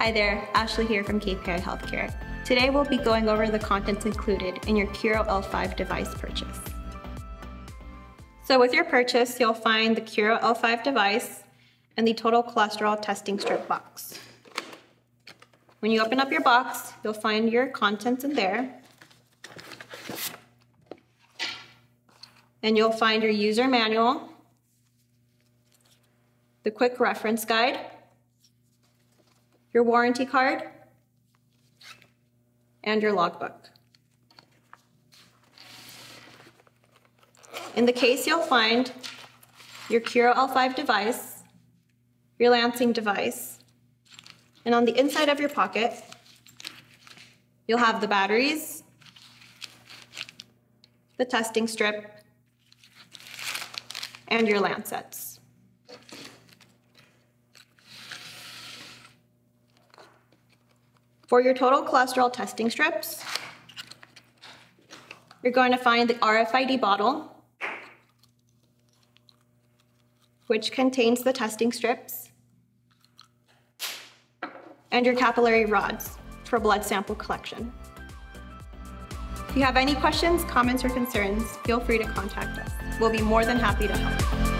Hi there, Ashley here from Cape Healthcare. Today we'll be going over the contents included in your Curo L5 device purchase. So with your purchase, you'll find the Curo L5 device and the total cholesterol testing strip box. When you open up your box, you'll find your contents in there. And you'll find your user manual, the quick reference guide, your warranty card, and your logbook. In the case, you'll find your Curo L5 device, your lancing device, and on the inside of your pocket, you'll have the batteries, the testing strip, and your lancets. For your total cholesterol testing strips, you're going to find the RFID bottle, which contains the testing strips, and your capillary rods for blood sample collection. If you have any questions, comments, or concerns, feel free to contact us. We'll be more than happy to help.